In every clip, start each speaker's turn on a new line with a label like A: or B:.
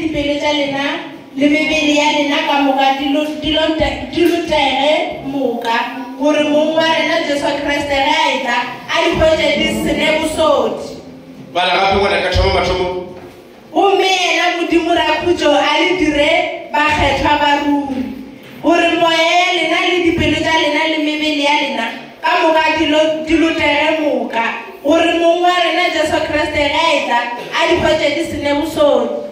A: dipelo tša lena le mebele ya lena ka moka di lotege moka gore mong wa rena jesu kriste ge a etla a dikgwetše di sene bosodi bala gape ngwana ka thoma mathomo gomme yena modimo rakhutso a le dire bakgethwa ruri gore moya ya lena le dipelo tša lena le mebele ya lena ka moka di lotege moka gore mong wa rena jesu kriste ge a etla a dikgwetše di sene bosodi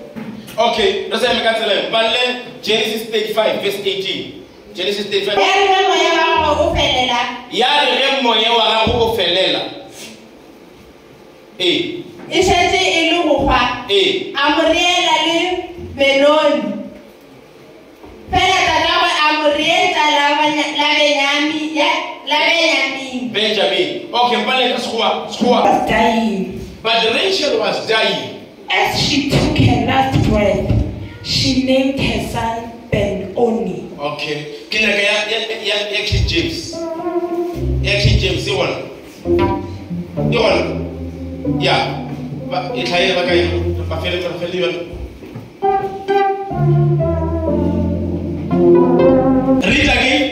A: Okay, that's why I can tell them. But Genesis 35, verse 18. Genesis 35. Yàrá rẹ̀ mọ̀ yẹn wà á kó fẹ̀lẹ́ la. Iṣẹ́ tí ìlú kò pa. Amúríyẹ́lá ní Benoni. Fẹ́lẹ̀ tàbí àwọn amúríyẹ́ta lábẹ́nyàmí. Benjamin. Okay, balẹ̀ sùkúwa sùkúwa. But Rachel was dying. As she took her last breath, she named her son Ben Oni. Okay. Ke nako ya ya ya King James. Ya King James e wona. E wona. Ya. Ba e tlhae ba kae ba fele ba fele yona.
B: Read again.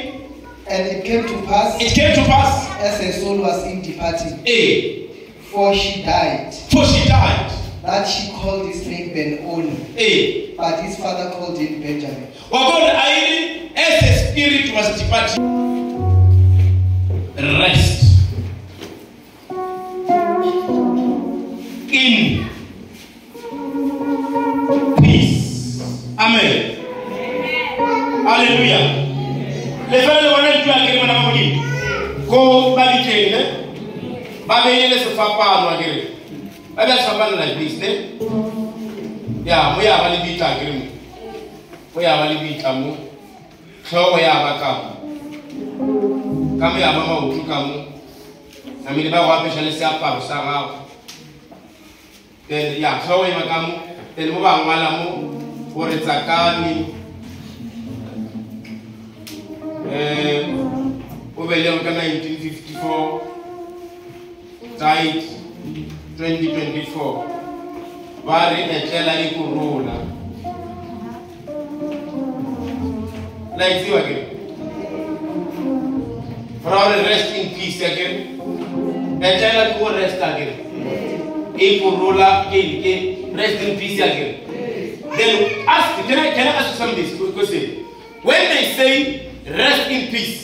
B: And it came to pass. It came to pass. As her soul was in departing. A. Eh. For she died. For she died. that she called his name Ben-Oni.
A: Hey. Eh. But his father called him Benjamin. Wakona aili as the spirit was departing.
B: Rest.
A: In peace. Amen. Hallelujah. Levele wanajua kile mwanamke. Ko babitende. Babeyele sefapano akire. Maybe there's somebody like this. Eh? Then, yeah, we have a little bit of agreement. We have a little bit of more. So we have a come. Come here, Mama, we come. I mean, about what patient is up, up, some out. Then, yeah, so we have a come. Then, move on, one more. For it's a car. Eh, o bele ka 1954 tight 2024 va ri etlela i kurhula la yi tsiva ke ra rest in peace again. etlela ku wo resta ke i kurhula ke rest in peace again. then ask can I, can I ask you something this question when they say rest in peace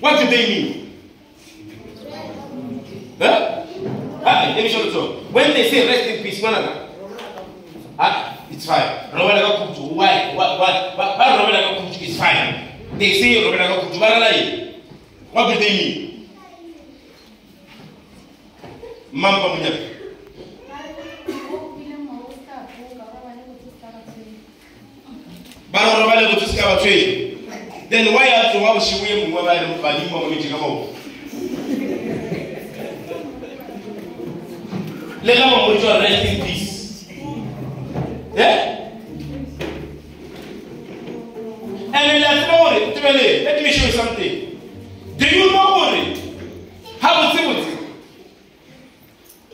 A: what do they mean huh? let me show you something. When they say rest in peace, one Ah, it's fine. Robela Gakutu, why? What? What? But Robela Gakutu is fine. They say Robela Gakutu, Baralai. What do they mean? Mambo Munyafi. bana gore ba le go thusa ka batswedi then why a tloga boshiboye mongwe ba le badimo ba metše ka bao lẹ́ka mọ̀ mọ̀jọ́ rest in peace. Eh? And you are worried. Let me show you something. Do you not worry? Have a think with it.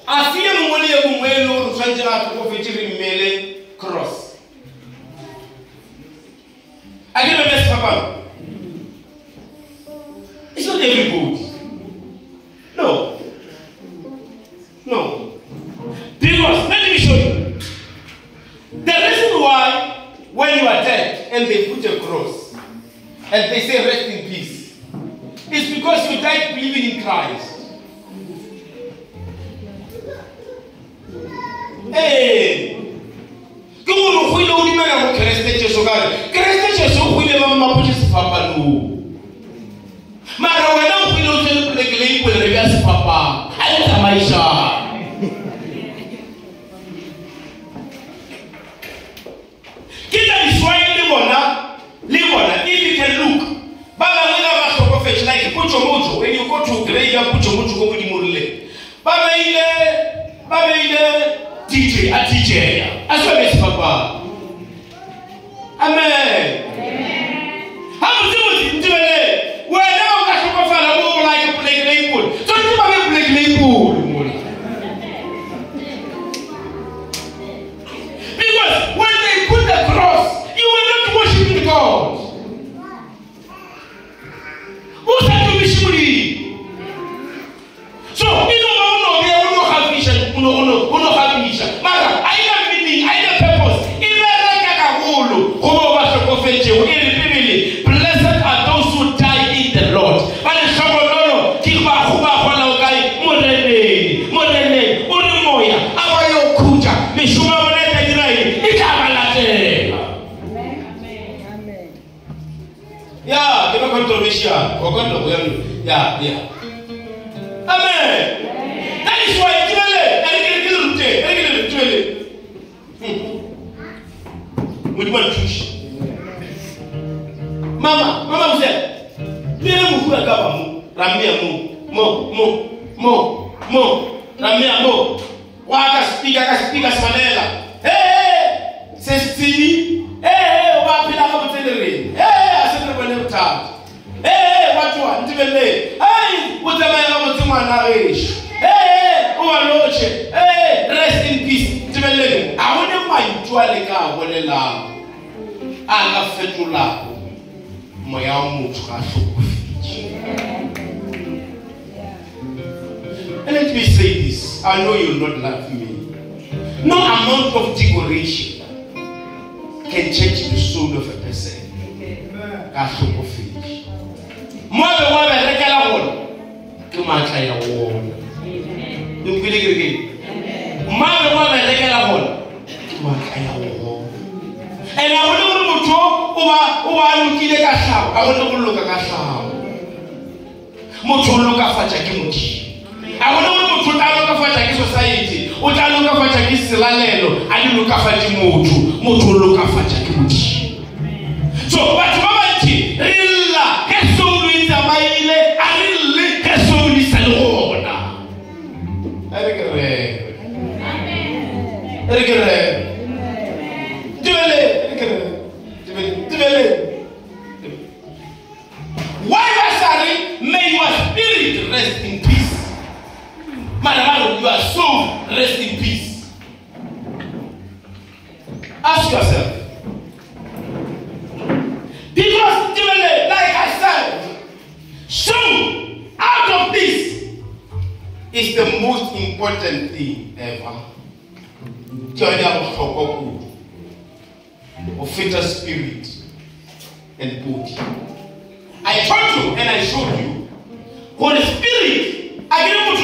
A: Asiye mwole ya mwele uru sanjira kuko fitiri mele cross. Agina mesi papa. It's not everybody. mama mama mzee nile mvua kama mu ramia mu mo mo mo mo ramia mo wakasipiga akasipiga simanela hey, hey. sesini hey, wapila kama tendereni hey, asendre bane mtatu hey, watu ndivele hey, utemaya kama timwana weshu hey, uwaloche hey, rest in peace ndiveleni awune maitwa le ka a bolelang a ka fetolang moya wa motho ga And let me say this. I know you'll not love me. No amount of decoration can change the soul of a person. ka hlokofetse moabe wa berekela gona ke maatla ya wona nkwile ke ke moabe wa berekela gona ke maatla ya wona and motho o ba lokile ka hlaho a gone go loka ka hlaho motho o lokafatsa ke modimo
B: a gone gore motho o tla
A: lokafatsa ke society o tla lokafatsa ke selalelo a le lokafatse motho motho o lokafatsa ke modimo so batho ba bantši
B: re lla
A: ge soulu e tsamaye Madam, you are so rest in peace. Ask yourself. Because like I said, show out of this is the most important thing ever. Joy of Fokoku, of fatal spirit and body. I told you and I showed you. Holy Spirit, I didn't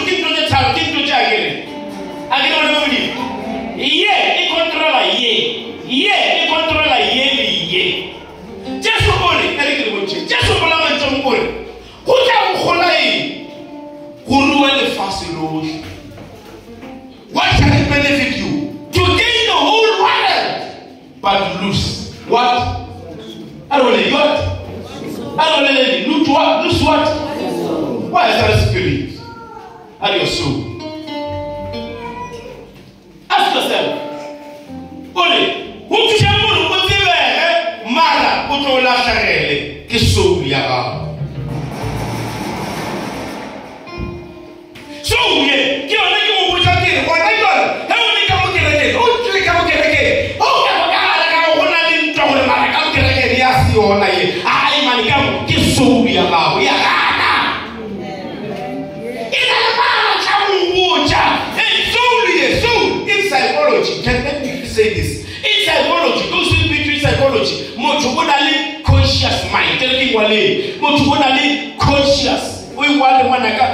A: ndaka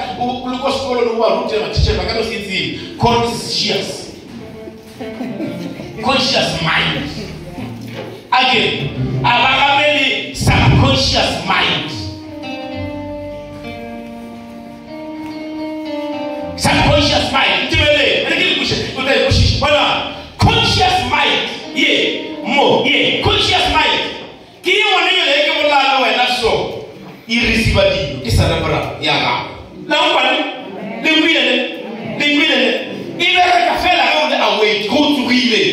A: kuliko sikolo lokuba rute maticheva kato sinzi conscious conscious mind again avakameli subconscious mind subconscious mind itivele ndikilikushe utaikushisha bwana conscious mind ye mo ye conscious mind ke yengwe ne yele ke bolala wena so e receiva dilo ke cerebral ya gago lampani le wile le le wile le i bɛ ka fɛn la aw de awo ye ko tugu i bɛ.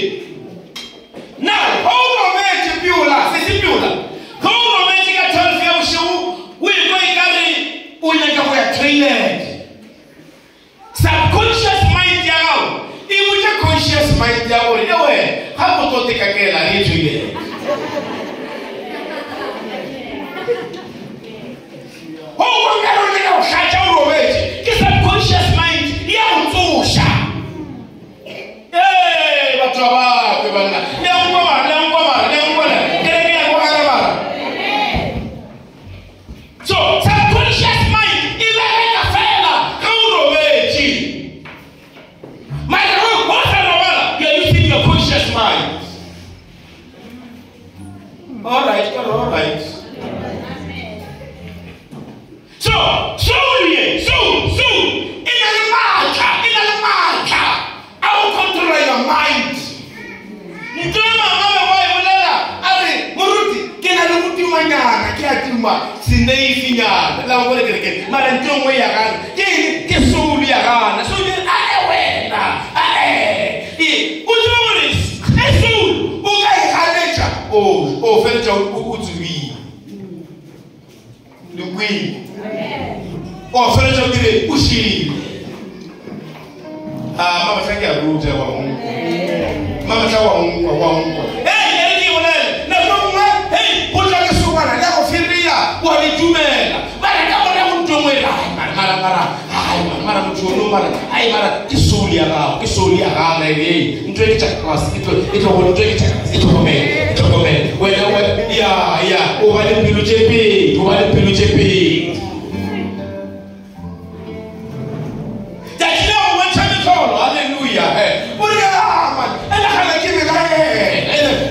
A: هللويا وارجع اعمل انا العين انا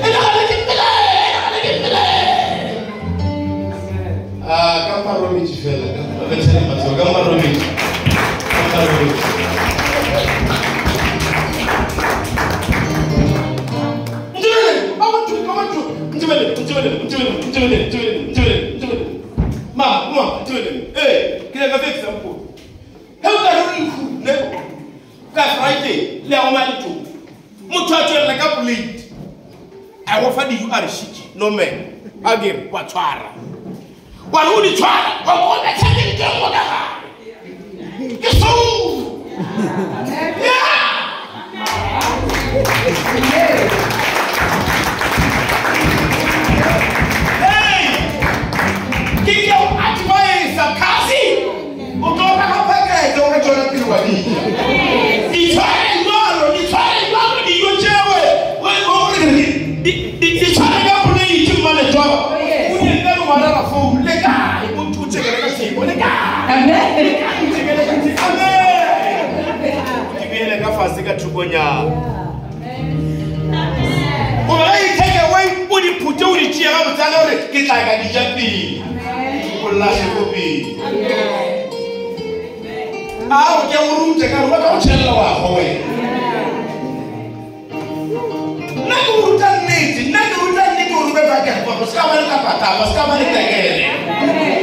A: العين هلاقيه العين اه كم مره ميتي فعلا كم مره ميتي كم مره ميتي do ah, it. agir wa tshwara warudi tshwara wa kona tshakeng e ke go ka ke sou kuponya o ba itheka wa ipodi phute o di tšea ga botsale gore ke tla ka dija pele o latlheko pele ao ke o rute ka re ba ka go tšhelela wago wena nna ke o ruta nnete nna ke ruta nnete o rube bakekwa go se ka ba le kapatapa se ka ba le tekele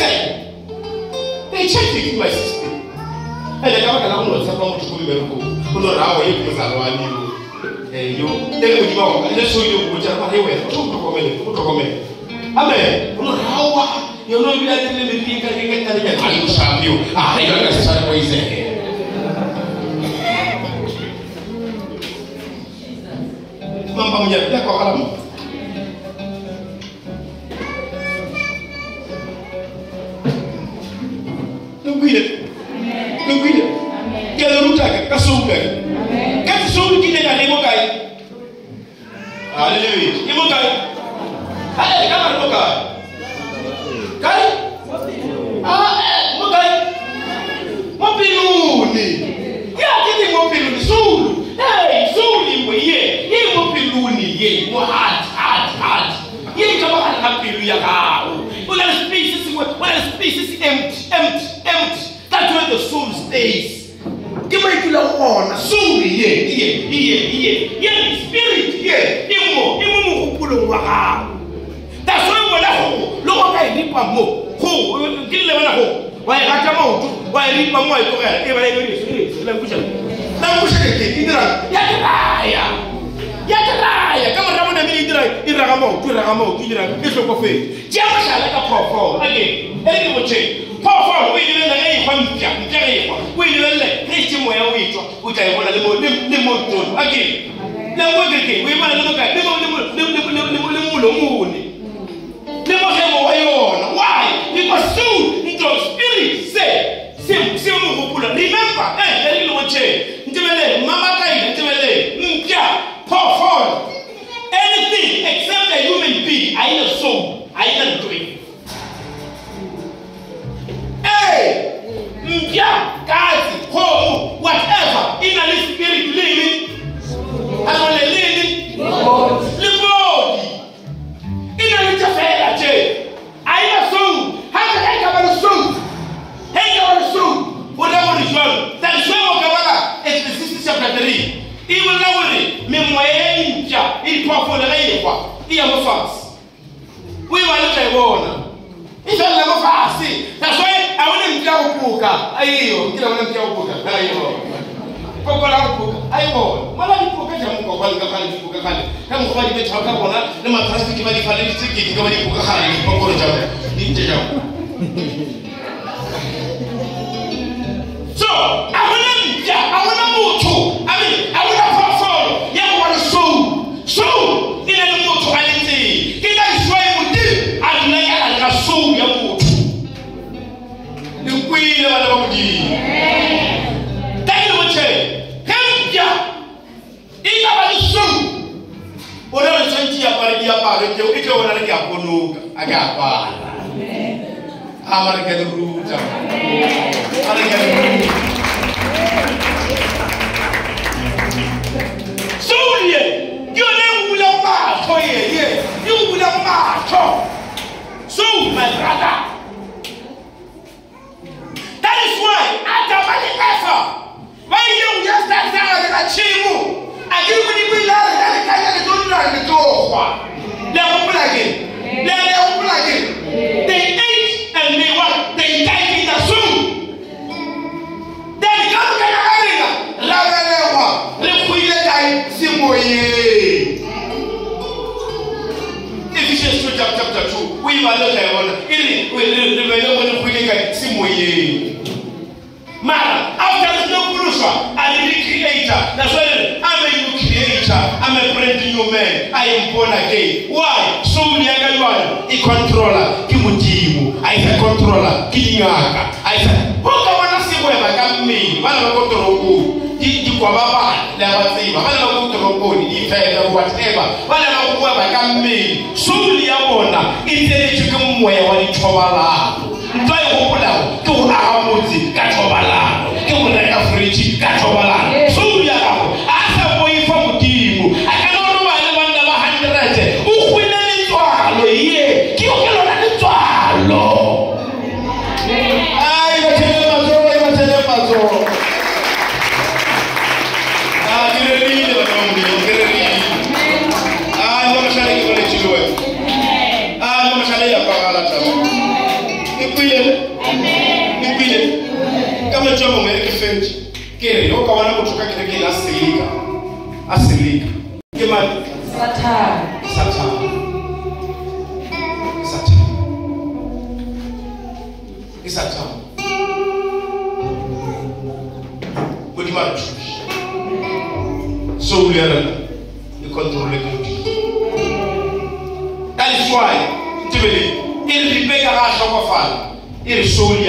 A: Israel. They changed the English system. Ele kama kana uno sasa mtu kumbe mko. Uno rawo yipo za wali. Eh yo, ele mjiba wa. Ele sio yo kuja kwa hewe. Tukomele, tukomele.
B: Amen. Uno rawo
A: yo no bila tele mipinga kenge tani ya hali ushambio. Ah, hiyo ni sasa kwa Israel. Mambo mwenye kwa kalamu. kuire no kuire kelo rutaka kasum kai kasum kile ka nemo kai haleluya nemo kai hale kama nemo kai kai
B: ah nemo
A: kai mopiluni ya kiti mopiluni zulu hey zulu mwe o ye mopiluni ye mo hat hat hat ye kama hana pilu ya kao When I speak, this is empty, empty. empty. That's where the soul stays. Give me sungiye iye iye iye yeni spirit iye yeah, imo mogopolong wa gago that's why wena go le go ka e ripa mo go ke le bana go wa e gata maoto wa e ripa mo wa e tlogela e bana e le se le nkushela la nkushela ke ke dira ya ke idra iragamo iragamo idra isokofe jama sha laka pofo age ege moche pofo we ile na ei kwa mpya mpya ei kwa we ile le kristi mo ya we twa uta e bona le mo le mo tun age na wo gege we ma na ka le mo le mo le mo le mo le mo lo mu ni le mo se mo wa yona why because soon into spirit say sim sim mo kupula remember eh ege moche ntimele mama kai ntimele mpya pofo human being haina soul haina dream. moyeng efesians to chap chapter two o ebale o tla e bona e re lebele mone kgwele kae se moyeng mara aftaretse kuruswa a le recreator naswere ame new creator ame brand new man a empona kae why somony yaka yone e controlla ke modimo a isa controlla ke dingaka a isa go ka bona sekweba ka mmele ba na ba kotoro koo dikwa ba bane le a ba tseba vhege whatever ba nyaka go weba ka mmele soul ya bona e tsenetswe ke moya wa dithobalano ntwa e gopolao ke go aga motse ka thobalano ke go reka fridge ka thobalano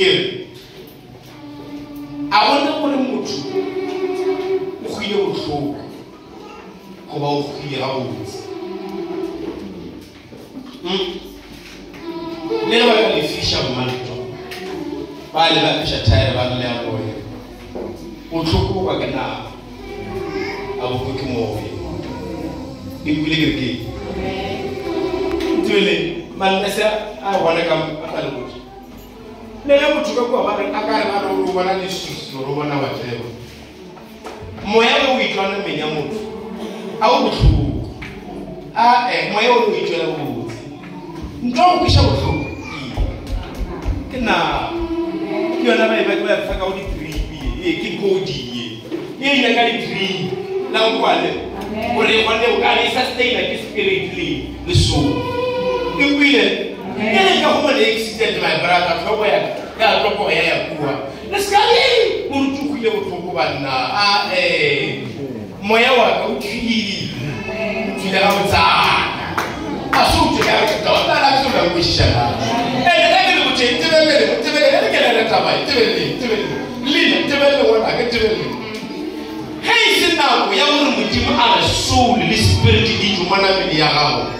A: ke a bona gore motho o gwile botlhoko como o gwile ga botse hmm? le ba o lefisha mmanto ba le ba fisha thaere ba o ya moya botlhoko bo ka ke nako a o que moya ebile ke ke tswele mannese a bona ka a leyo muthu ka kuva vari a karhi va rorovana leswi rorovana vatlelo moya lowu yi twa na mina muthu a wu vuhluku ae eh, moya wolowu yi twela vuvutsi ntlongo kuxa vuhluku ke na yona va va va faka wu ti-dripi e kikodiye yi nyaka ti-dri lankwale ku ri fanele ku karisa stayina ti-spirit leyi leswoku i kwile Ele ka kuma da yake sitar da mai baraka ta koya da ta koya ya kuwa. Neskali murutu kile utuko bana a eh moya wa ka uti kila uta. Asute ya uta wala la tu la wisha. Ele da ke mutu tebele tebele ele ke la ta bai tebele tebele. Lili tebele wala ke tebele. Hey sina ya murutu mu ala soul le spirit di jumana mi ya gawo.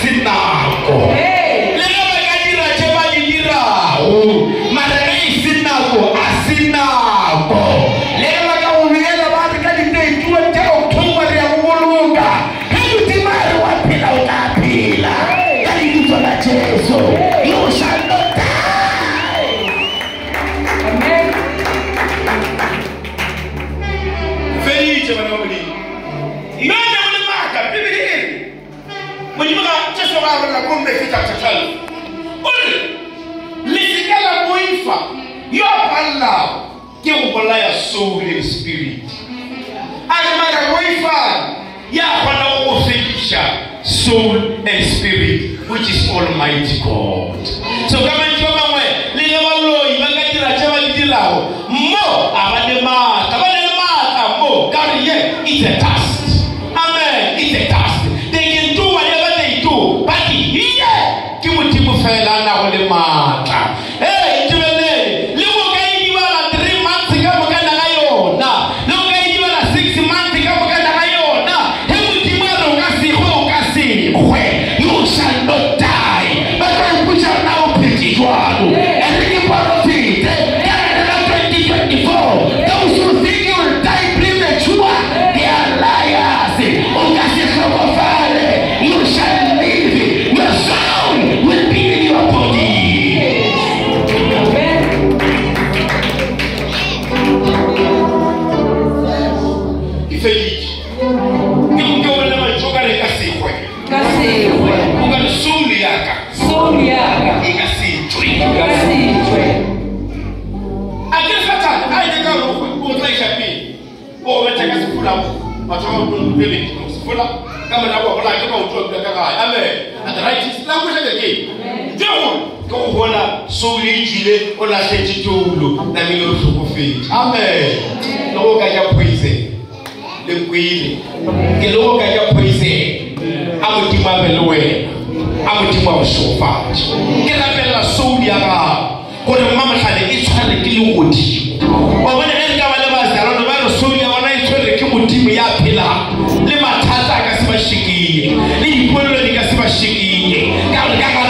A: dalili oluhlukufile amen loko ka ja poison le kwile ke loko ka ja poison a modimo a be le wena a modimo a go šofatše ke rapelela soul ya gago gore mmamotlhane e tshware ke legodimo wa bone ge nka ba le bazalone ba re soul ya bona e tshwere ke modimo ya phelang le mathata a ka se ba šekenye le dipoelo di ka se ba
B: šekenye ka gore ka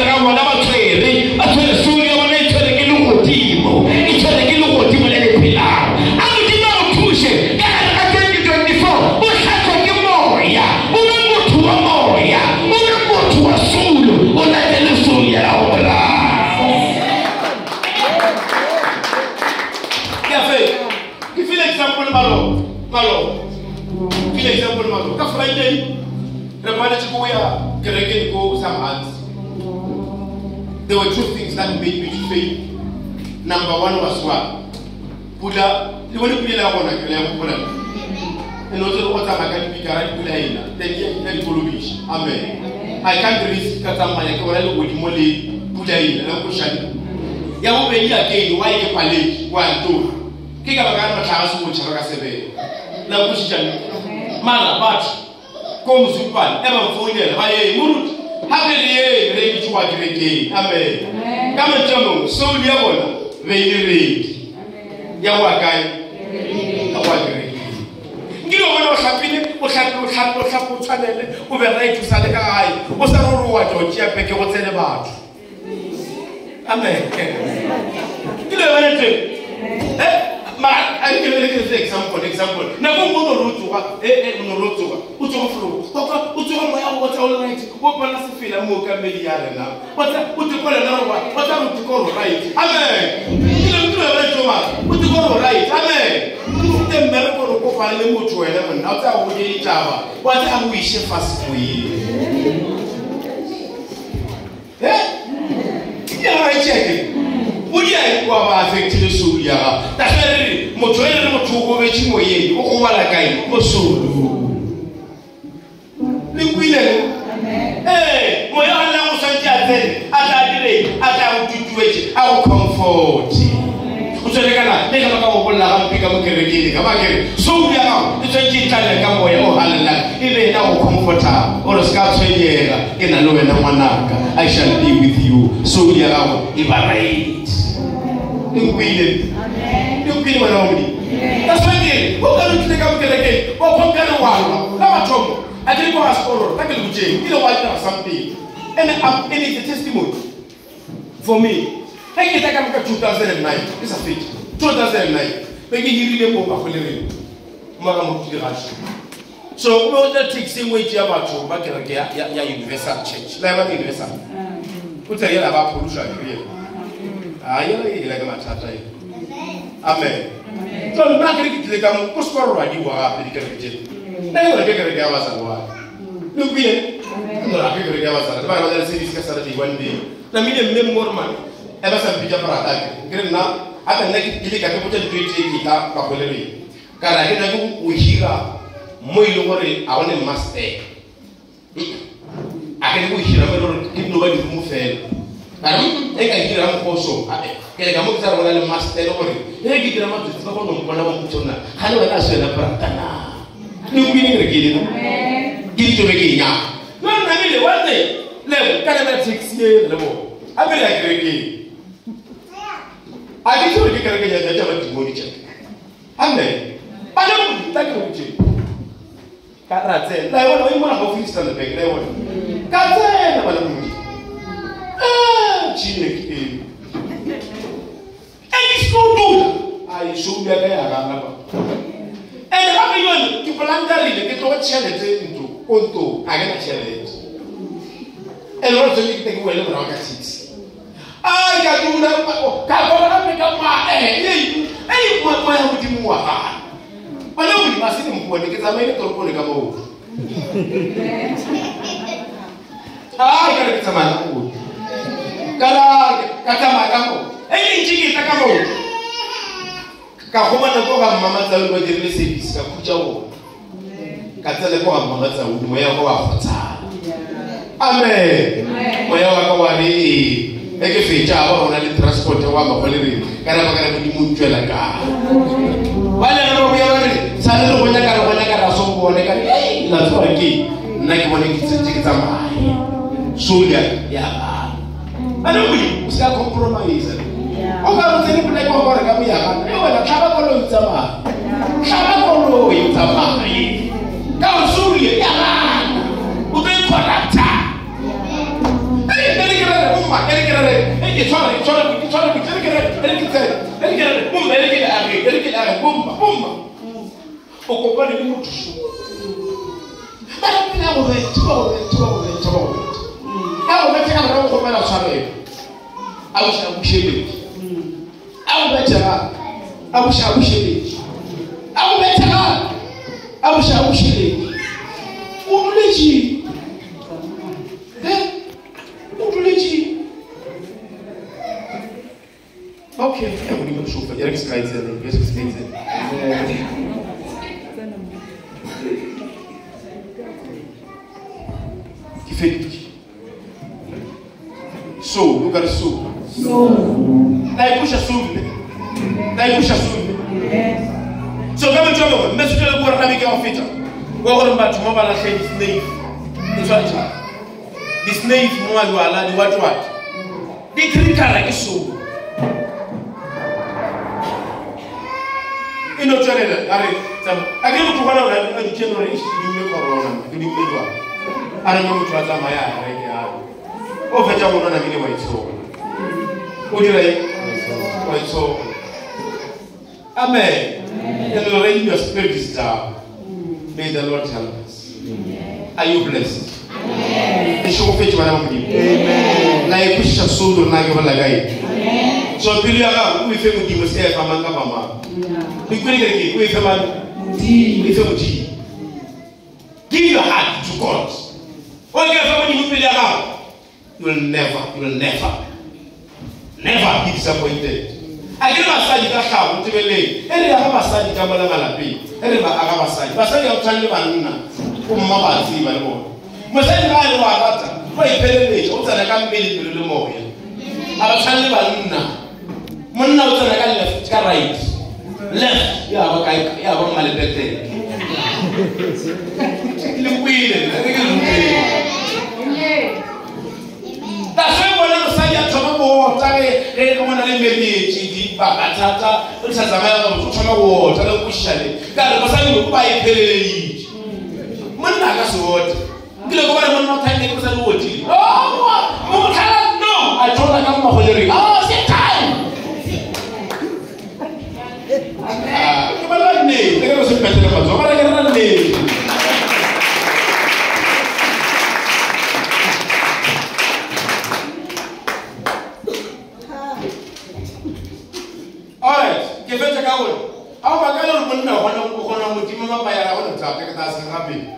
A: There were two things that made me fail. Number one was what? Pula, when you pula one, you can pula. And also, what i am going to be carrying. pula in? Then you can pula bish.
B: Amen.
A: I can't risk katamanya kwa with ulimole pula in. Na kushani. Ya mbe ni again, why ke pale? One two. Kika bakana mathasu kucha bakasebe. Na kushani. Mala but komzupani, eba mfonela, baye murutu. habeliye re ke tshwa ke reke amen ka metshomo so le ya bona e re ile re ya wa kae ka wa re ke lo bona o hlapile o hlapile o hlapile o hlapile o tshwanele o be re itse sale ka gae o sa re wa jo tshe pe ke go tsene batho amen ke le bona tshe eh ma ayikele de example example na ko mo no rotu wa e e mo no rotu wa o tso fro ko ko o tso mo ya o tsa o right o pa na se fela mo ka meli ya rena o tsa o tso le na wa o tsa o tso ko right amen ile o tlo re tso ma o tso ko right amen o te mbere ko ko pa le mo tso ele mo na o tsa o di taba wa tsa o ise fast ko yi eh ya ha check buli ayikuwa e baafektire suulu yaha tafereri mutwerere mutuugobe e kimu yeeyi okuwalagayi
B: musuulu
A: likwilego
B: ee,
A: moyo anakusanti avene atadirei ataututuweche akukomfoti kusolekana nekabakawobolakhampika mukerekini kabakere suulu yaha e nisochiitale kamoya ohalala ile nakukomfota orosikatswenyela inalowe na mwanaka i shall be with you suulu yahawo ibarei I n'okwire wala omuli taswengere kukali kiteka bukeleke okwogere walwa n'abatomo atiri kwabasokololo takiri kujenga kile walina something. and um, it is the testimony for me ekiteka muka 2009 is a fit 2009 bekihirile mo bakholereni makambo kutirasho so ubeona taxi weight you. batho you. kereke ya universal church la universal o tsere la ba phulusa ke Ayo yela lagi macam
B: yi amen to na
A: kiri kitile kam kuskoro ra di wa kiri kiri ayo na yola kiri kiri wa sa wa
B: no biye no ra kiri kiri wa sa
A: ba ra da siri ska sara di wande na mi ne mem morma e ba sa bi ja pra ta kiri na ata na kitile ka ko tan tuite ki ta ka ko le ni kara ke na master akene ku ushira mo lo ki no di mu nami e ka gira mo ko so kele ka mo tsara wala le master le gore e ke dira matsi tsa go mo bona mo tsona ga le wena se la pratana ni go ni re ke le ke di tsobe ke nya no na le wa tse le ka le matrix ye le bo a be la ke ke a ke tsore ke ka ke ya ja ba timo di tsaka amen ba le mo ta ke go tse ka ra tse la wona o mo na go fitsa le beke la wona ka tse na ba le mo chineke
B: elu
A: and it's no good ayi so bia bɛ yaga alaba ɛn ba bɛ yɔ kibalanga li le ketɔ tiɛ le te nto ko a yɛ na tiɛ le ɛn lɔri to yi tɛ wɛlɛ mɔna ka ti ti ayi ka dumuni ka kɔ ka kɔ ka mi ka ma ɛ ɛyi ɛyi kuma kuma yɛ ko di mu wa ha wale wuli ma se ni mu wɛni kita mɛ ne tɔrɔ ko ne ka bɔ o ayi ka ne kita ma kala katama kako eli njiki takama wo kakomana ko ka mama tsa lo dire service ka kucha wo ka tsale ko ka mama tsa moya ko wa fatsa amen moya wa ka wa re e ke fetša ba bona le transport wa ba le re ka re ba ka re di mo ka ba le re ba ya ba re sa le go nyaka re go nyaka ra so bone ka la tswa ke nna ke bone ke tsentse ke tsamaya so ya ya anyway usiyakompromisa ungarutseni poleke wa gore ka moyagana e wena tlhaba koloi tsamaya tlhaba koloi tsamaye ka o surie yagana o tlo icorrupta elekerere umma elekerere eketshware ketshware ketshware elekerere eleketsere elekerere umma elekele age elekele age umma umma o kopane le mothuso ba lapela go betha ba go betha ba go betha ba go betha ba go betha ka vana kufarela akuxava kuxeleti akuvetela akuxava kuxeleti akuvetela akuxava kuxeleti munu lexi e munu lexi okay ya kuxofa ya ri kusikayitsela ya ri kusikayitsela bá ṣe the slave ní ṣọ́ọ̀ṣì the slave mú àlọ́ àlá níwájú àti dígírí kàrà ìṣòwò ino chore na are sam agem ko bana na ni cheno na ishi ni me corona ni me dwa ara no mtu atama ya are ya o fecha mo na mini waiso o dira waiso amen amen the lord your spirit is down may the lord help us Are you blessed? ekikufa ekibala mulimu nayekwisha suudu nayobalagayi sopiliyaka uife mudimu seyafamanga mama ikwerekereke uife mani uife mudimu give your heart to god ongefa mudimu piliyaka you'll never you'll never never be disappointed akiri basadi kakabo ntebelei ere aka basadi kabola malapi ere aka basadi basadi akutsanile banna ommabatsiba le bone mosadi ba a le oarata ba ipheleletsa o tsena ka mmele pelo le moya ga ba tshwane le banna monna o tsena ka left ka right left ya e ba malepetele lekwile tase bona mosadi a thoma boota ge ka ngwana le memetse dibabatsata o di sa tsamaya gore o thoma boota le kosišale ka re mosadi o ba ipheleledite monaka sote nkile ko bana monna time ke sa lo di oh mo khala no a tshona ka mo go jere oh se time ke bana ne ke go se petse ka tso bana ke rena ne Alright, ke fetse ka gore. Ao ba ka le re monna go bona go bona modimo mapaya ra go tsapa ka tsa sa gape.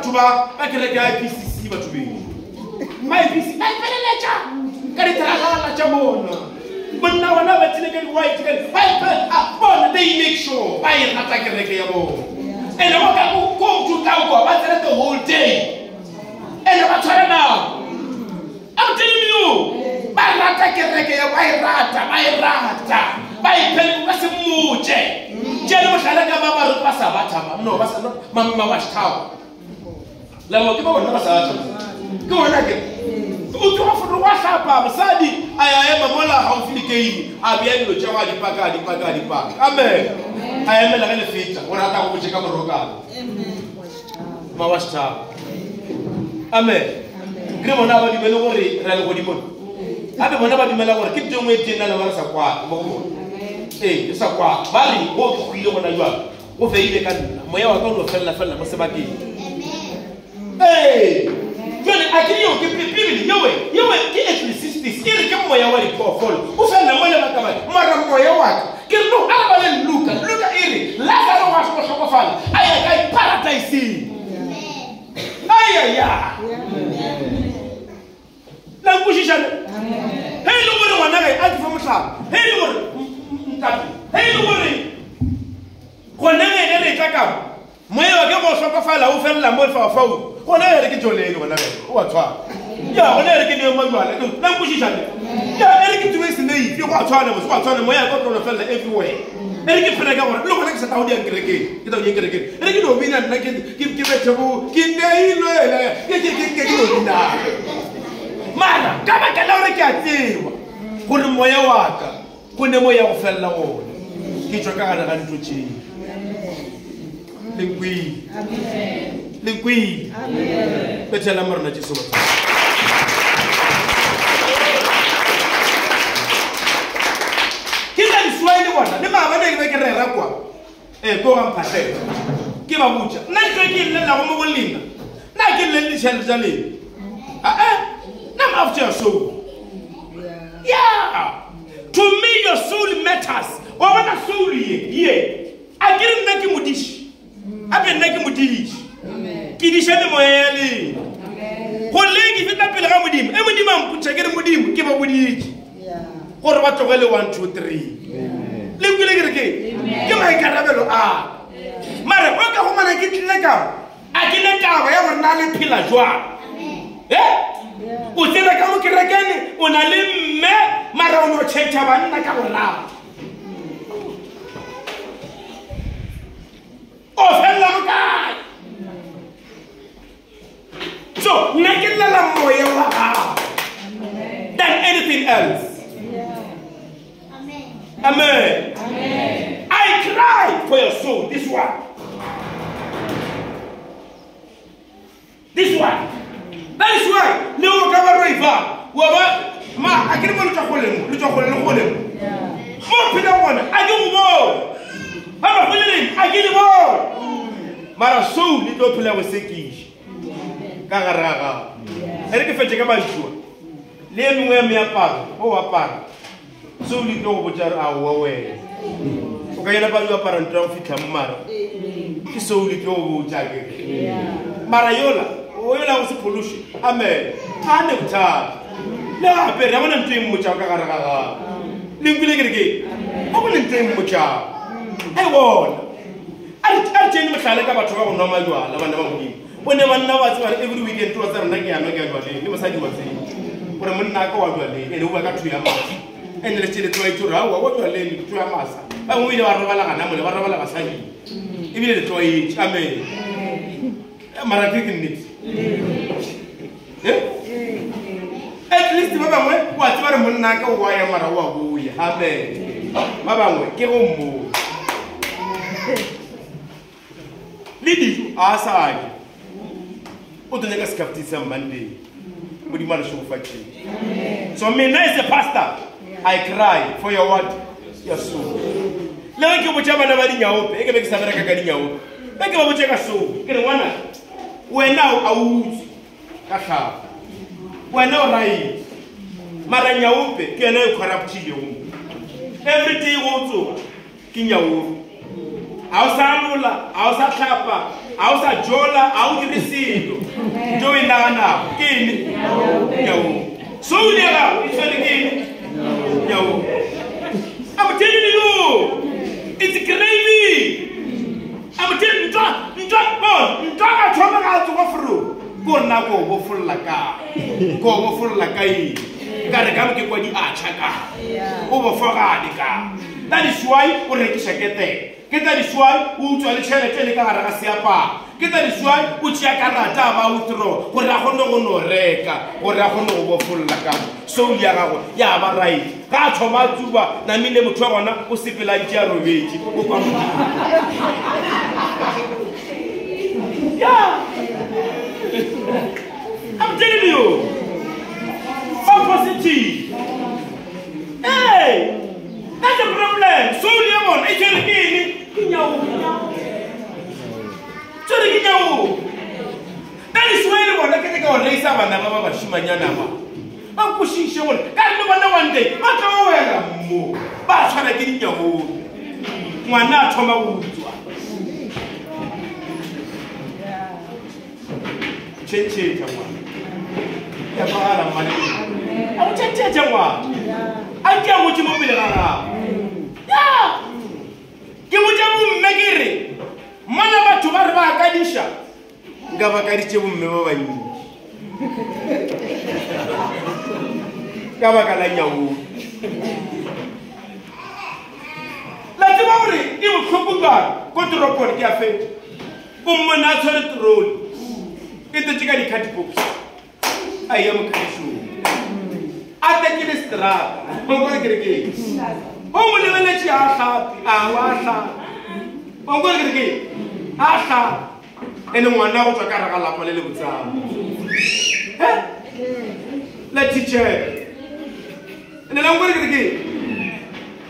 A: batho ba ipcc batho beno maipc ba
B: ipeleletša ka dithalagala
A: tša bona monna bona ba tsile ka di bona they make sure ba e rata kereke ya bona and go ka ko tutlaokoa ba tsere the whole day and ba tshware nako i'm telling you ba rata kereke ya ba rata ba rata ba iphelele ba se mmotse jale motlhala ka ba ba re ba sa ba thaba no ba sa mamma wa lama ke ba bona ba sa tsho ke bona ke o tloga foro wa hlapa mosadi a ya ema mola gaufi le keine a beya dilo tsa go a dipaka a dipaka a dipaka amen a emela ge le feta gore a tla go botse ka morokalo mawastaba amen kere bona ba dumele gore re a le godimone gape bona ba dumela gore ke tengwe e tena le ba re sa kwane mo go bona ee le sa kwane ba re o ke goile gona jwang o feile ka nna moya wa ka o no felela felela mo sebakeng Hey! Yaani akili hiyo ukipipili yewe yewe kile tulisisitiza ili kama ya wali kwa Ufanya moja kama mara moja wako. Kilo abale Luka, Luka ili Lazaro washo kwa kufanya. Aya kai paradise. Aya ya. Na kushisha. Hey lugore wanaga atifu mtsa. Hey lugore mtatu. Hey lugore. Kwa nene nene itakam. Mwe wa kama usokofala ufelela mwe fa fa. gona yare ke jonee gonaoa tshwana gona yare ke ne maale nakoiae ere ke tue senaie go a tshwane bos go a tshwane mo yako tlolo felela everywere ere ke phereka gore le gona ke setao di yankerekeng kerekeng ere ke dobina nna ke betheo ke neilee dobina mana ka baka la gore ke a tsewa gore moya waka go ne moya go felela gone ke tswa ka gana ga ditotseng
B: lekwile
A: le likwile bethe la marona jesu ba ke di swa ile bona le maaba le be ke rera kwa e ko ga mphatlhela ke ba botsa na ke ke le la go mo bolena na ke le llele ditšhelete tša lena a ah, eh? nna m after your so yeah to me your soul matters wa bona soul ye ye a ke re nna ke modishi a be nna ke modishi ke diša le moya ya lena go leng ke feta pele ga modimo e modimo a mputša ke re modimo ke ba bodike gore ba tloge le one two three le kwile ke re ke ke maikarabelo a mare o ka gomana ke tlile kao a ke le taba ya gorena le phela jwang e o tsena ka mo kerekene o na le mme mara o ne o chetha banna ka gorago else.
B: Amen.
A: Amen.
B: Amen.
A: I cry for your soul. This one. This one. That is why le wo ka ba rifa wo ba ma akere mo tsa kholeng mo tsa kholeng kholeng. Mo phila bona a ke mo. Ba ba kholeng a ke mo. Mara soul le tlo phila go sekish. Ka gare ga gago. Ere ke fetse ka mashwa. le ye mengwe ya meaparo o apara se o lete go botsa re a owa wena o ka yena ba yo e aparang tra go fitlha mo mara ke se o lete go botsa ke mara yola o yola go sephološe amen ga a ne bothata le gape re a bona nto e mmotsa ka gare ga gago lenkile ke re ke o bone nto e mmotsago e bona a re tene motlhale ka batho ba go nwa majwala bana ba godimo o ne ba nna ba tsebare every weekend to wa tsa rena ke yanwa ke ya jwaleng le mosadi wa tsene ore monnaka wa jwaleng ene o bua ka thoya masa ande letšheletse waitoraa wa jwaleng ke thoya masa bangwe o ile ba rabalagana mole ba rabala basadin ebile letlwaetse amen
B: eh,
A: marake ke nnete
B: eh? at
A: least ba bangwe oa tse ba re monnaka o aya mara oa boya amen ba bangwe ke go mmoa le dijo a sake o tonya ka scaftin sa mandeng mulima rishokufacheni so mina as a pastor i cry for your word Yes, your soul leo ke botsa bana ba dinyaope e ke be ke sa bereka ka dinyaope be ke ba botse ka soul ke re ngwana wena a utswe ka tlhapa wena o right mara nyaope ke yona e corruptilego everything o tsoga ke nyaope ga o sa lola ga o sa tlhapa awusajola awunyirisindo nto inanabo kini nyawuko sowunyelawo isoni kini nyawuko i'm telling you it's gravy i'm telling nto nto ka thoma ka tsogo fro ko nna ko bo fulla ka ko bo fulla ka yi ka re ke kwa di acha ka o bo foga di ka that is why o rekisa keteke Kita ni shwai u tswale tšhelete le ka gare ga seaparo ke tsa di o tšea karata ba withdraw gore a kgone go no reka gore a kgone go bofolola kamo soul ya gago ya ba right ga a thoma a tsuba namile motho wa gona o sepela ntse a robetse o kwa I'm telling you, opposite. Hey, that's a problem. Soul ya bona e tshwere ke tshwere ke nyaolo ka lesoa e le bona ke leka gore reisa bana ba ba bašimanyanaba ba košiše gore ka rele bana wante ba tla oela mmo ba tshwara ke dinyaolo ngwana a thoma utswa tšhentšhetša ngwana yaaalamane a go tšhentšhetša
B: ngwana
A: a ke a motse mo pele ga
B: gago
A: ke botse bomme ke re mona batho ba re ba akadiša nka bakaditše bomme ba bannyi ka baka la nyaon latseba gore ke botlhokotswana ko toropone ke a fete o mmone a tshware trole e tetse ka dicatipos aya mokaiso a tekele strata okore kerekee o mo lebeletse a tlhape a o a tlhape onko kere ke a tlhape e le ngwana go tswa ka raga lapa le le botsamo le tichere ene le nkore kere ke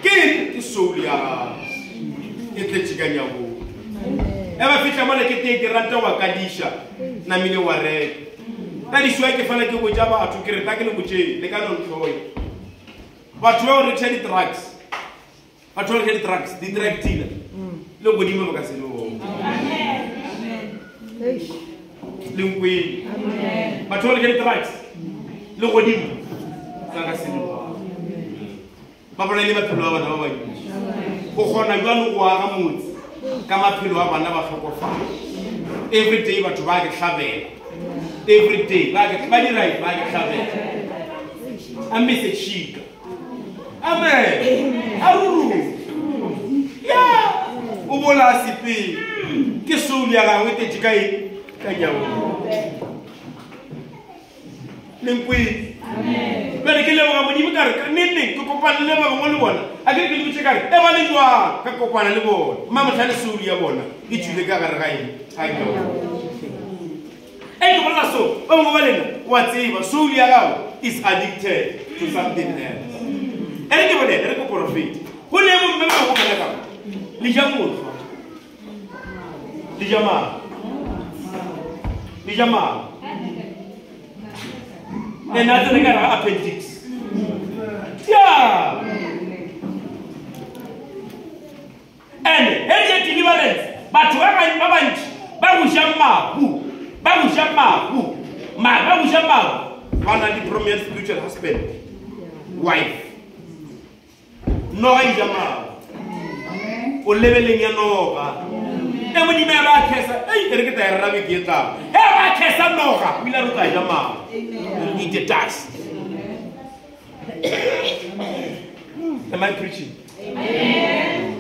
A: ke ke soulu ya gage ke tletsekang ya bo e ba fitlha mona ke tee ke rata wa kadiša namile wa reka kadisiwa ke fana ke boja batho ke re ta ke le botjeng le ka nontlhoe batho ba o retha di-drugs bathola ke drugs di drug dealer mm. lo go di mo ka selo amen amen bathola ke drugs lo go di mo ka ka selo ba bona le batho ba ba ba ba go gona jwa lo go aga motse ka maphelo a bana ba fokofa every day batho ba ke tlhabela every day ba ke ba dira ba ke tlhabela a message chica Amen. Aruru.
B: Ya.
A: Ubola sipi. Kisu liara wete jikai kanyawo. Nimpui.
B: Amen.
A: Bari kile wa mudi mukar nini kukopan le ma ngolu wona. Agi kile mukar e ma ni jwa ka kopan le bo. Mama tane suri ya bona. Ichu le gagar gai. Kanyawo. Ey ko bala so. Ba ngwalena. Whatever. Suri ya gawo is addicted to something else. ere ke bolele e re ko porofete go ne mo mme mao bomeleka le ja motlhwa lejamalo lejamalo ena a tsere kare ga appendix ja and ere deliverance batho ba bantši ba goja mabu ba goja mabu ba goja mabu ba na di promise future husband wife noka ijamao o lebeleng ya noka e modimo ya ba kgesa e re ke taya rera beke e tlago e ba kgesa noka o ile re o tla ja mao ite tax Am I preaching? Amen.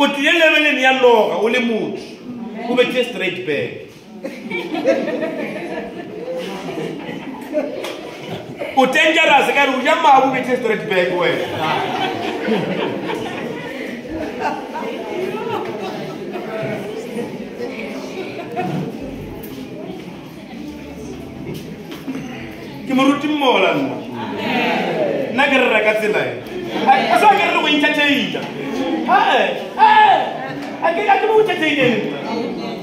A: o tlile lebeleng ya noga o le motho o bete straight back utenjerasi kari uchamavu vechistret bank wena kimurutimola nna nakirira ka tsilae asa akirire ku nchacheita akiri ku chacheileni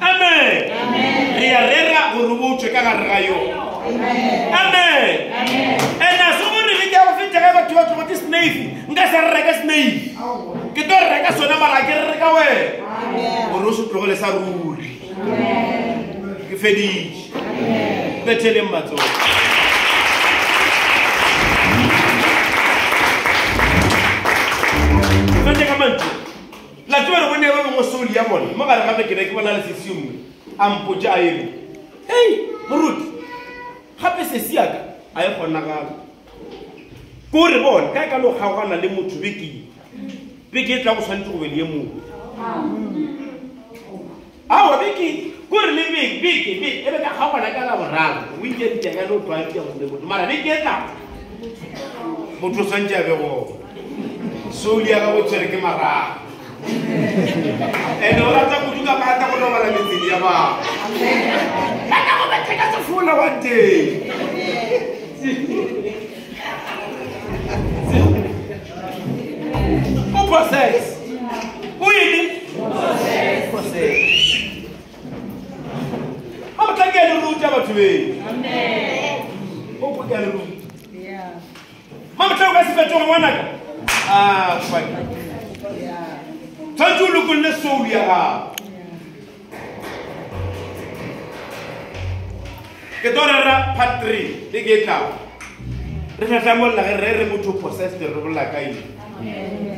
A: amen re ya rera gore botswe ka gare ga yone amen and ase gore le ke go fete ge batho ba tlogote snafe nka sa rereke snafe ke to rereka sone mara ke rere ka
B: wena
A: gore o se tlogole sa ruri ke fedie betheleng matsoo Thank you tsebe re bone ba bengwe seoli ya bone mo gare gape ke re ke bona le sesiomme a mpoje a eno ei moruti gape sesiaka a e gona gape kore bone ka e ka leo kgaogana le motho beke beke e tla go tshwanetse go be le ye mowe aa beke e, kore le beke e be ka kgaogana ka la borara o ikentea ya le o tlwaya le motho mara beke e tla motho o tshwanetse a be gona seoli ya ka go tshwere ke marara
B: ande
A: o rata go duka bata go lobala metsedi ya bana
B: ata go betheka
A: sefola wa teng Amen. Yeah. Mama, tell me what's the matter with my nagger. Ah, fine. Fajulukunle you ke tlo rera part three le ke e tlago re tlhatlhamolola ge re re motho process te re bolla ka eng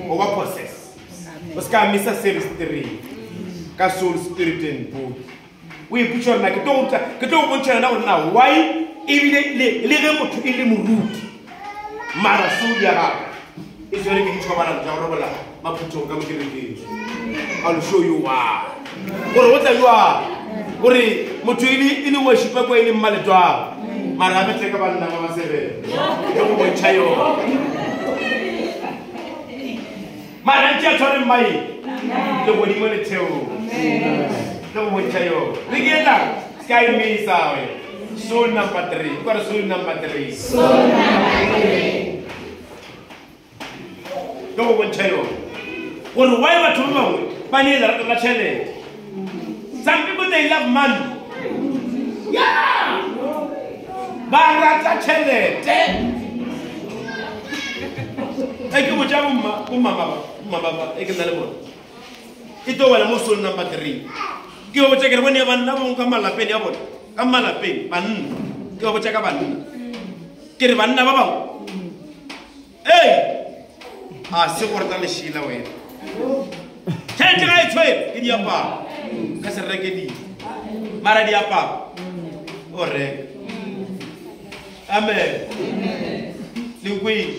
A: goba process o se ka misa service three ka soul spirit and body o iputša rena ke tlo go bontšha yona gorena why ebile le ge motho e le soul maphuthonka mokerekeso ill show you wa gore go tlaiwa gore motho e le e worshipe ko e leng maleto ago mara a betle ka banna ba masebele ke go bontšha yone marantse a tshwareng mae le godimo letheo le go bontšha yone re ke etla sky e mesawe soul number three kare soul number three le go bontšha yone gore wi batho ba bangwe ba ne e leratela tšhelete sampeko tei love man ya ba rata tšhelete e ke boja bomamaba e ke na le bone e to wela mo son number three ke ba botse kere bone ya banna bongwe ka malapeng ya bone ka malapeng banna ke ba botse ka banna ke re banna ba bangwe ee ga se gore tsa lešila wena tšhente ga e tshwe ke diaparo ka se reke dile mara diaparo o reka amen lekwele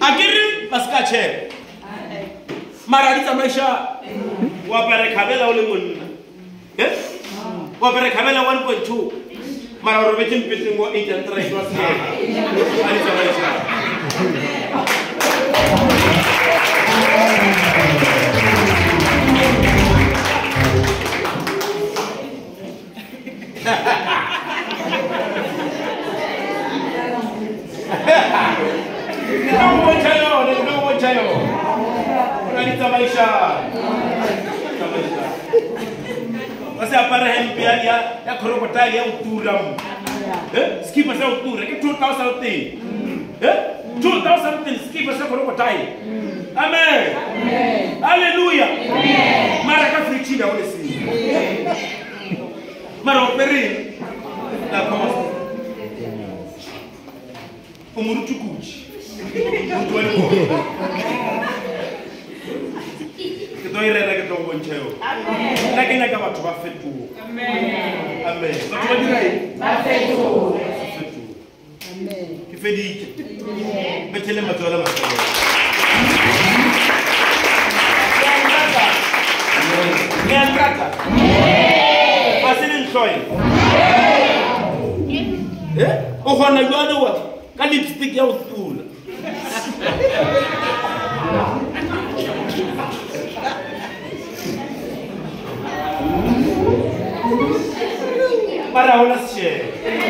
A: a ke re ba se ka tšhela mara di tsamaisa o apere kgabela o le monna o apere kgabela one point two mara o robetse mpetseng wa eight and three
B: wa sa a di tsamaisa
A: crocodile é altura. Esquiva é altura. Que tu calça tem? 2015 você falou kotai amen haleluya mara ka fritina ole si mara operi na kama umuru tukuji mtu wale kwa kidogo ile na kidogo ncheo na kenya kama watu wa fetu amen amen watu wa dira ba fetu amen Amen. Metele matola matola. Nyantrata. Nyantrata. Masini nshoi. Eh? Ukhona lwana wa ka lipstick ya é utula. Para ahora sí.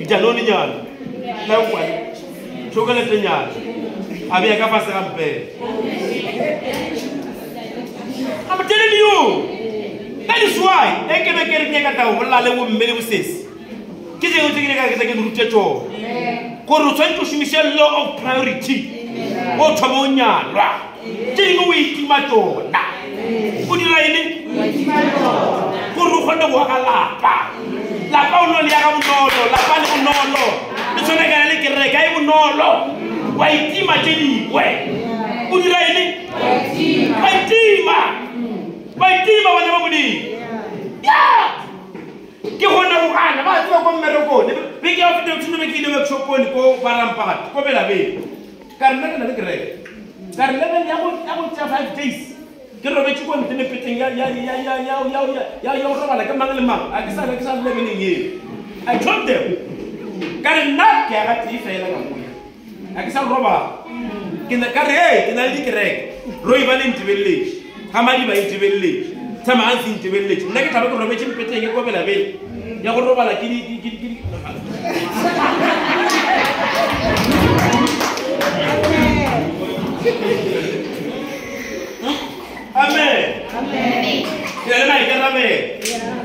A: njaloni nyalo nawukwai thokelete nyalo abe yakapase kampela I'm telling you, that is why. Ekena kere kene kata wala lewo mbele wuses. Kize yote kene kata kene rute cho. Koro tsa nko shumise law of priority. O tomo nya la. Kene ngu iti ma cho na. Kudi la ini? Koro kwa na waka la lapa o no le yaka bonolo lapa le bonolo le tshwanekana le kereka e bonolo wa itima tse dingwe o dira ene wa itima wa itima bana ba modimo ke gona bogana ba tsewa ko mmerekone beke ya fete tshono be ke ile workshopone ko barampat ko belabele ka re nna ke na le kereka ka re level ya go tsaya five days ke robetse ko ntle lepeteng ya go robala ka mang le mang a ke sa ke sa lebeneng eo i told them ka re nna ke a gatee fela ka moya a ke sa robala ka re ee ke na le dikereke roi ba le ntebeleletse ga madi ba itebeleletse tshama a ntse ntebeleletse nna ke tlabe ke robetse mpeteng e kobelabele ya go robala ke Amen.
B: Amen.
A: Yelena ikerame.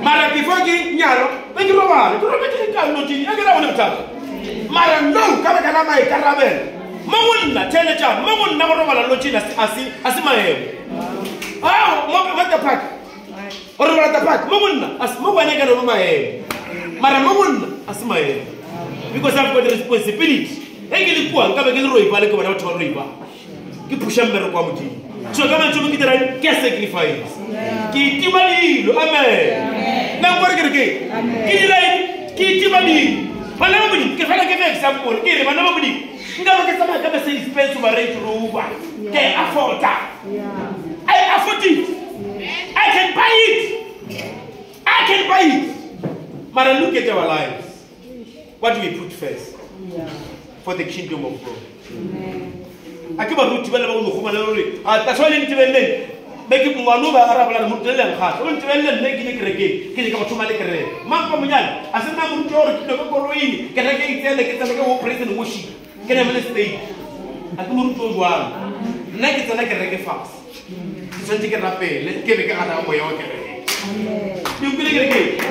A: Mara kifoki nyaro, bengi romano, kuro bengi kaloti, yagira wone mtaka. Mara ndong kama kana mai karabe. Mawunna tele cha, mawunna romala lochi na asi asima yebo. Ah, mwa mwa tapaki. Oro mwa tapaki, mawunna as mawanya kana mama yebo. Mara mawunna asima yebo. Because I've got the responsibility. Engilikuwa ngabe ngiliroi pale kwa watu wa roiba. Kipusha mbere kwa mjini. tshokana tshimo ke dirang ke sacrifice ke itibadilo amen nna kore kere ke ke dirang ke itibadilo bana ba modimo ke fela ke fa example ke re bana ba modimo nka ba ke tsamaya ka mercedes benz ba range rover i afford it i can buy it i can buy it But look at our lives what do we put first for the kingdom of god Amen. akiba ruti bala bawu khuma lori atasole ntibelle beki mwalu ba arab la mutele al khas on tibelle ne kini kreke kini kama tuma le kere man ko munyal asana mu tor kino ko roini kreke itele ke tsabe ko president woshi kene mele stay akumuru to jwa na ke tsana kreke fax sentike rapele ke be ka hata mo yo kreke Amen. Yo creo que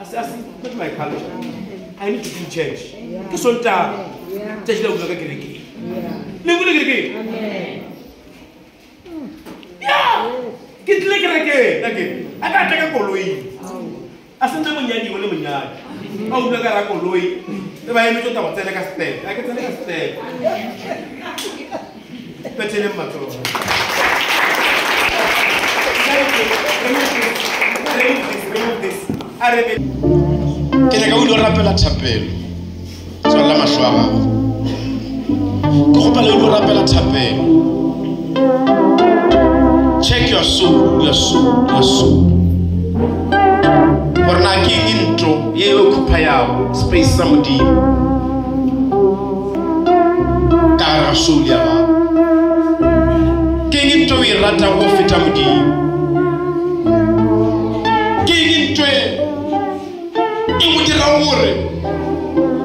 A: not my culture. I need to be changed. Ke sonta. Tse jile ka kereke. Le go le kereke. Amen. Ya! Ke tle kereke, nake. A ka tle ka koloi. A sentse mo nyadi le mo nyadi. A u ka ra koloi. Le ba yeme tota botsela ka step. A ke tsela ka step. Petele mmatlo. Thank you. Thank you. Thank you. Thank you. Thank you. ke nyaka o ile rapela thapelo tswalela a gago ke gopela o rapela thapelo check your soul your soul your soul gore na ke ye yago space sa
B: modimo ka gara soul ya gago
A: ke eng ntlo o e ratago go feta modimo hore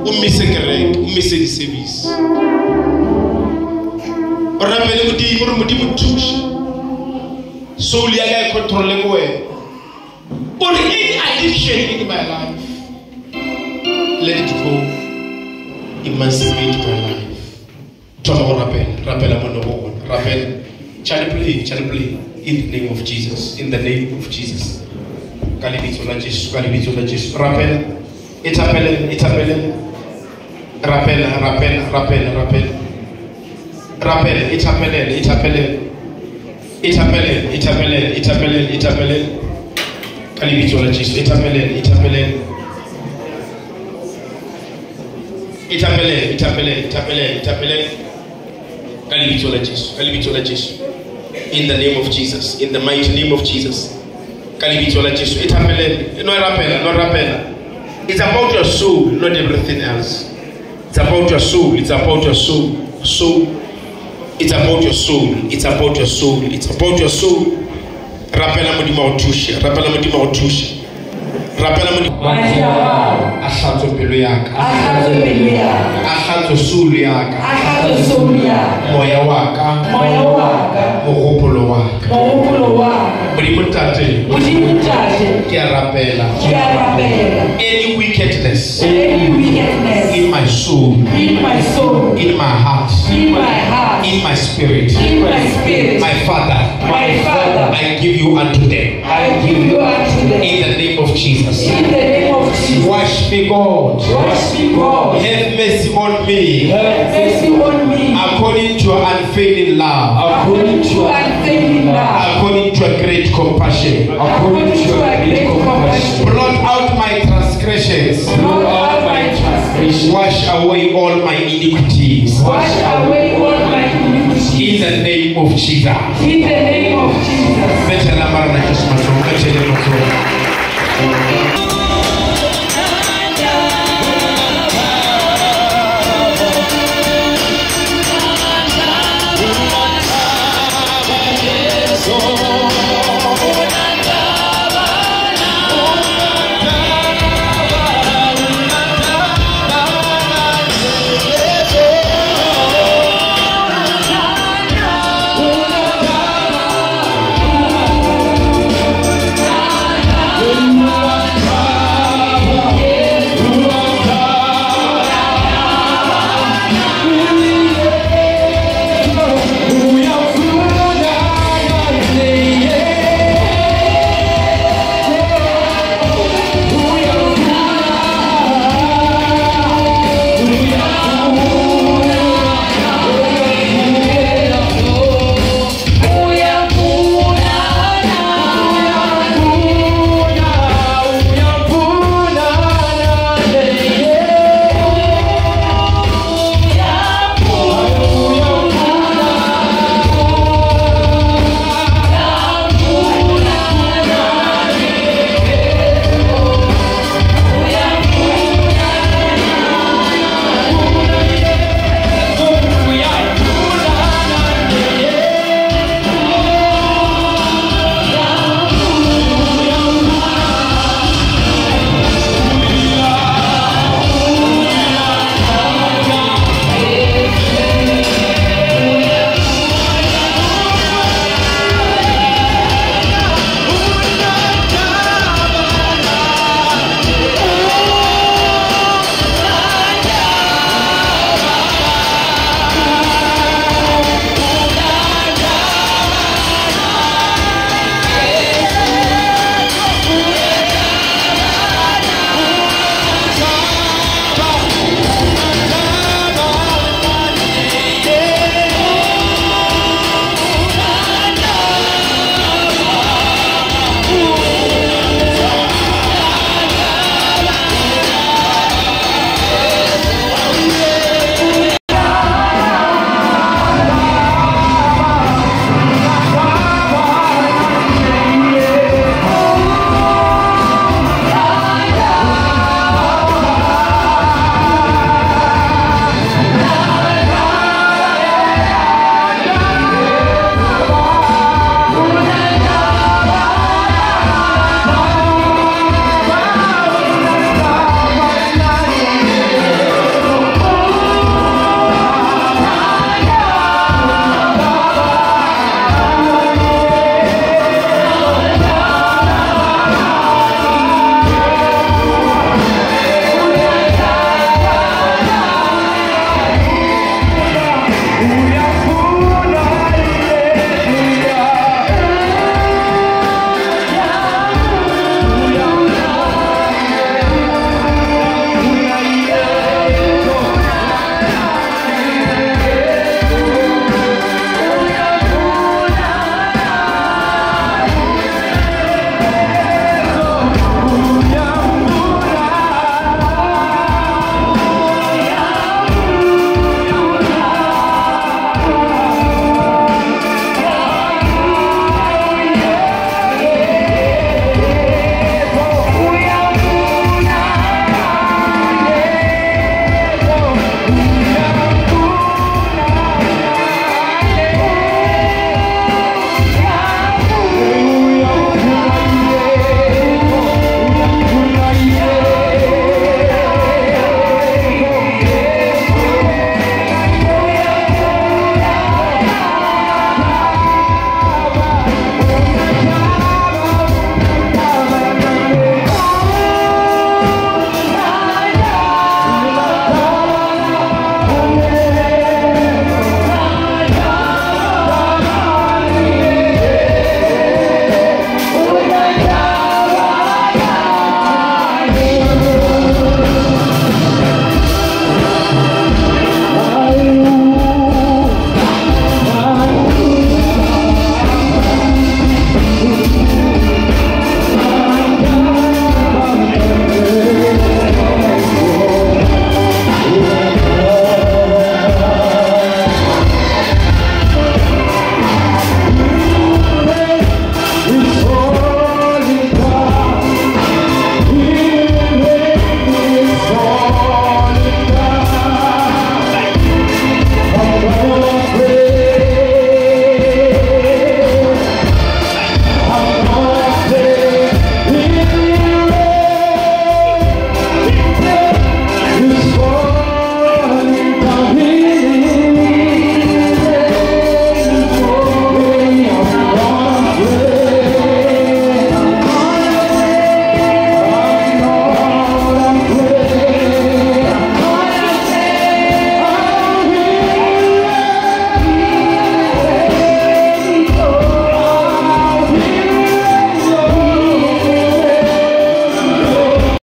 A: o mmise kereke o mmise di-service o rapele modimo gore modimo thuše soul ya ka e controle ko wena addiction in my life let it go emancipate my life thoma go rapela rapela go rapela charlie charlie in the name of jesus in the name of jesus ka lebitso la jesu ka lebitso la jesu rapela Itapele, t'appelle. Rappel, rappel, rappel, rappel. Rappel, itapele, t'appelle, Itapele, t'appelle. itapele, itapele. Kalibizo la t'appelle, itapele, t'appelle, Itapele, t'appelle. itapele, itapele. Kalibizo la Yesu, kalibizo la Yesu. In the name of Jesus, in the mighty name of Jesus. Kalibizo la Yesu, t'appelle, No rappel, no rappel. It's about your soul, not everything else. It's about your soul. It's about your soul. Soul. It's about your soul. It's about your soul. It's about your soul. Rapela modimo o thushe. Rapela modimo o thushe. Rapela mo modimo. A hlatso pelu yaka. A hlatso pelo yaka. A hlatso soul yaka. A hlatso soul yaka. Moya waka. Moya waka. Mogopolo waka. Mogopolo waka. Ulimtaje. Ulimtaje. Kiyarabela. Kiyarabela. Any wickedness. Any wickedness. In my soul. In my soul. In my heart. In my heart. In my spirit. In my spirit. My Father. My Father. I give you unto them. I give you unto them. In
B: the name of Jesus. In the name of Jesus.
A: Wash me, God. Wash me, God. Have mercy on me. Have mercy on me. According to your unfailing love. According to your unfailing love. According to your great compassion. According to your great compassion. Blot out my transgressions. Blot out my transgressions. Wash away all my iniquities. Wash away all my iniquities. In the name of Jesus.
B: In the name of
A: Jesus.